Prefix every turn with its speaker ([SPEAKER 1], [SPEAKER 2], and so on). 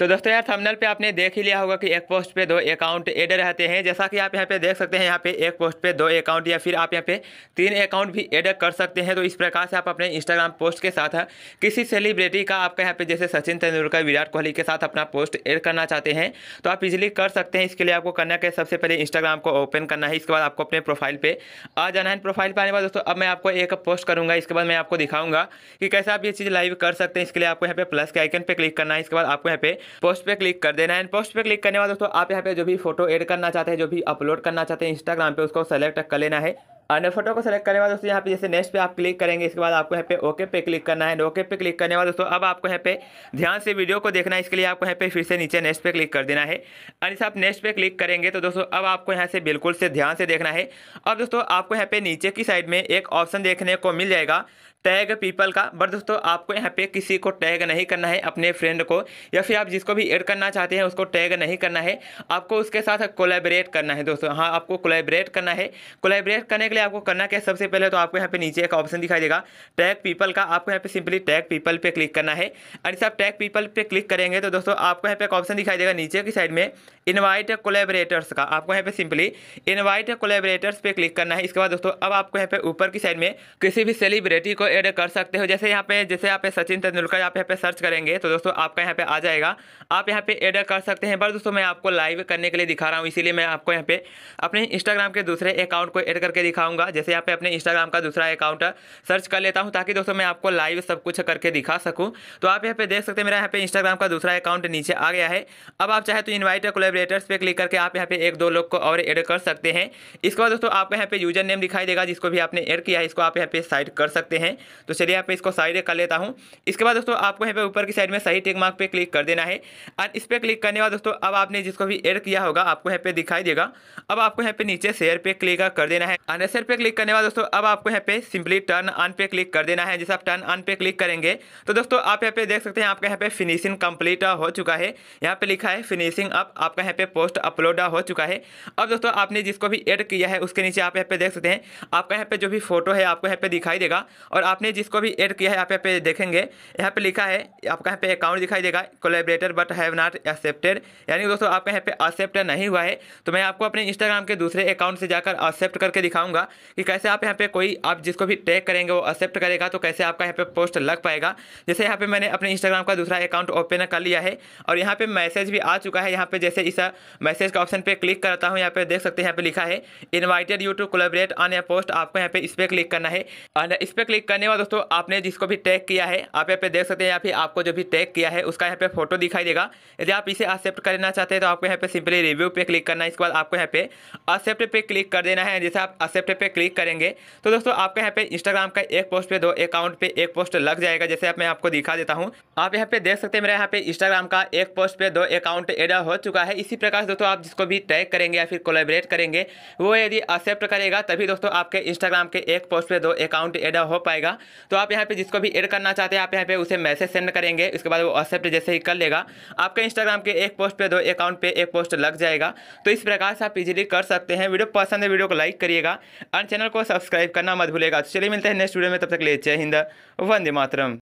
[SPEAKER 1] तो दोस्तों यार थंबनेल पे आपने देख ही लिया होगा कि एक पोस्ट पे दो अकाउंट एड रहते हैं। जैसा कि आप यहाँ पे देख सकते हैं, यहाँ पे एक पोस्ट पे दो अकाउंट या फिर आप यहाँ पे तीन अकाउंट भी एड कर सकते हैं। तो इस प्रकार से आप अपने इंस्टाग्राम पोस्ट के साथ किसी सेलिब्रिटी का, आपका यहाँ पे जैसे सचिन तेंदुलकर, विराट कोहली के साथ अपना पोस्ट एड करना चाहते हैं तो आप इजिली कर सकते हैं। इसके लिए आपको करना क्या सबसे पहले इंस्टाग्राम को ओपन करना है। इसके बाद आपको अपने प्रोफ़ाइल पर आ जाना है। प्रोफ़ाइल पर आने बाद दोस्तों, अब मैं आपको एक पोस्ट करूँगा। इसके बाद मैं आपको दिखाऊँगा कि कैसे आप ये चीज़ लाइव कर सकते हैं। इसके लिए आपको यहाँ पे प्लस के आइकन पर क्लिक करना है। इसके बाद आपको यहाँ पे पोस्ट पे क्लिक कर देना है। पोस्ट पे क्लिक करने बाद दोस्तों, आप यहाँ पे जो भी फ़ोटो ऐड करना चाहते हैं, जो भी अपलोड करना चाहते हैं इंस्टाग्राम पे उसको सेलेक्ट कर लेना है। अन्य फ़ोटो को सेलेक्ट करने बाद दोस्तों, यहाँ पे जैसे नेक्स्ट पे आप क्लिक करेंगे, इसके बाद आपको यहाँ पे ओके पे क्लिक करना है। ओके पे क्लिक करने बाद दोस्तों, अब आपको यहाँ पे ध्यान से वीडियो को देखना है। इसके लिए आपको यहाँ पे फिर से नीचे नेक्स्ट पे क्लिक कर देना है। और आप नेक्स्ट पे क्लिक करेंगे तो दोस्तों, अब आपको यहाँ से बिल्कुल से ध्यान से देखना है। अब दोस्तों, आपको यहाँ पे नीचे की साइड में एक ऑप्शन देखने को मिल जाएगा। टैग पीपल का। बट दोस्तों, आपको यहाँ पे किसी को टैग नहीं करना है अपने फ्रेंड को, या फिर आप जिसको भी ऐड करना चाहते हैं, उसको टैग नहीं करना है। आपको उसके साथ कोलेबरेट करना है दोस्तों। हाँ आपको कोलेबरेट करना है। कोलेबरेट करने के लिए आपको करना क्या? सबसे पहले तो आपको यहाँ पे नीचे एक ऑप्शन दिखाई देगा, टैग पीपल का। आपको यहाँ पे सिंपली टैग पीपल पे क्लिक करना है। इस आप टैग पीपल पे क्लिक करेंगे तो दोस्तों, आपको यहाँ पे एक ऑप्शन दिखाई देगा नीचे की साइड में, इन्वाइट कोलेबरेटर्स का। आपको यहाँ पे सिंपली इन्वाइट कोलेबरेटर्स पे क्लिक करना है। इसके बाद दोस्तों, अब आपको यहाँ पे ऊपर की साइड में किसी भी सेलिब्रिटी को ऐड कर सकते हो जैसे यहाँ पे जैसे यहाँ पे सचिन तेंदुलकर आप यहाँ पे सर्च करेंगे तो दोस्तों आपका यहाँ पे आ जाएगा आप यहाँ पे ऐड कर सकते हैं पर दोस्तों मैं आपको लाइव करने के लिए दिखा रहा हूँ इसीलिए मैं आपको यहाँ पे अपने इंस्टाग्राम के दूसरे अकाउंट को ऐड करके दिखाऊँगा जैसे यहाँ पे अपने इंस्टाग्राम का दूसरा अकाउंट सर्च कर लेता हूँ ताकि दोस्तों मैं आपको लाइव सब कुछ करके दिखा सकूँ तो आप यहाँ पे देख सकते हैं मेरा यहाँ पे इंस्टाग्राम का दूसरा अकाउंट नीचे आ गया है अब आप चाहे तो इन्वाइट कोलेबरेटर्स पे क्लिक करके आप यहाँ पे एक दो लोग को और ऐड कर सकते हैं इसके बाद दोस्तों आपको यहाँ पे यूज़र नेम दिखाई देगा जिसको भी आपने ऐड किया है इसको आप यहाँ पे साइड कर सकते हैं तो चलिए यहाँ पे इसको साइड कर लेता हूँ इसके बाद दोस्तों आपको यहाँ पे ऊपर की साइड में सही टिक मार्क पे क्लिक कर देना है और इस पर क्लिक करने के बाद दोस्तों अब आपने जिसको भी ऐड किया होगा आपको यहाँ पे दिखाई देगा अब आपको यहाँ पे नीचे शेयर पे क्लिक कर देना है अन्य शेयर पे क्लिक करने के बाद दोस्तों अब आपको यहाँ पे सिंपली टर्न ऑन पे क्लिक कर देना है जैसे आप टर्न ऑन पे क्लिक करेंगे तो दोस्तों आप यहाँ पे देख सकते हैं आपका यहाँ पे फिनिशिंग कंप्लीट हो चुका है यहाँ पे लिखा है फिनिशिंग अप आपका यहाँ पे पोस्ट अपलोड हो चुका है अब दोस्तों आपने जिसको भी एड किया है उसके नीचे आप यहाँ पे देख सकते हैं आपका यहाँ पे जो भी फ़ोटो है आपको यहाँ पे दिखाई देगा और आपने जिसको भी ऐड किया है यहाँ पे देखेंगे यहाँ पे लिखा है आपका यहाँ पे अकाउंट दिखाई देगा collaborator but have not accepted यानी दोस्तों आपका यहाँ पे एक्सेप्ट नहीं हुआ है तो मैं आपको अपने इंस्टाग्राम के दूसरे अकाउंट से जाकर एक्सेप्ट करके दिखाऊँगा कि कैसे आप यहाँ पे कोई आप जिसको भी टैग करेंगे वो एक्सेप्ट करेगा तो कैसे आपका यहाँ पे पोस्ट लग पाएगा जैसे यहाँ पे मैंने अपने इंस्टाग्राम का दूसरा अकाउंट ओपन कर लिया है और यहाँ पे मैसेज भी आ चुका है यहाँ पे जैसे इस मैसेज का ऑप्शन पे क्लिक करता हूँ यहाँ पे देख सकते हैं यहाँ पे लिखा है invited you to collaborate on a post आपको यहाँ पे इस पर क्लिक करना है इस पर क्लिक करने बाद दोस्तों, आपने जिसको भी टैग किया है, आप यहाँ पे देख सकते हैं या फिर आपको जो भी टैग किया है, उसका यहाँ पे फ़ोटो दिखाई देगा। यदि आप इसे एक्सेप्ट करना चाहते हैं तो आपको यहाँ पे सिंपली रिव्यू पे क्लिक करना है। इसके बाद आपको यहाँ पे एक्सेप्ट पे क्लिक कर देना है। जैसे आप एक्सेप्ट पे क्लिक करेंगे तो दोस्तों, आपके यहाँ पे इंस्टाग्राम का एक पोस्ट पे, दो अकाउंट पे एक पोस्ट लग जाएगा। जैसे आप मैं आपको दिखा देता हूँ। आप यहाँ पे देख सकते हैं, मेरे यहाँ पे इंस्टाग्राम का एक पोस्ट पे दो अकाउंट एड हो चुका है। इसी प्रकार दोस्तों, आप जिसको भी टैग करेंगे या फिर कोलेबरेट करेंगे, वो यदि एक्सेप्ट करेगा, तभी दोस्तों, आपके इंस्टाग्राम के एक पोस्ट पे दो अकाउंट एड हो पाएगा। तो आप यहाँ पे जिसको भी एड करना चाहते हैं, आप यहाँ पे उसे मैसेज सेंड करेंगे, उसके बाद वो एक्सेप्ट जैसे ही कर लेगा। आपके इंस्टाग्राम के एक पोस्ट पे, दो अकाउंट पे एक पोस्ट लग जाएगा। तो इस प्रकार से आप इजीली कर सकते हैं। वीडियो पसंद है, वीडियो को लाइक करिएगा और चैनल को सब्सक्राइब करना मत भूलेगा तो चलिए मिलते हैं नेक्स्ट वीडियो में, तब तक ले जय हिंद, वंदे मातरम।